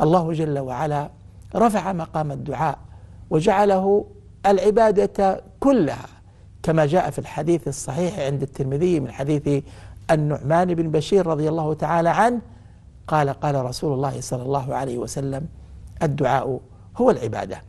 الله جل وعلا رفع مقام الدعاء وجعله العبادة كلها كما جاء في الحديث الصحيح عند الترمذي من حديث النعمان بن بشير رضي الله تعالى عنه قال قال رسول الله صلى الله عليه وسلم الدعاء هو العبادة.